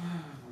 Mm.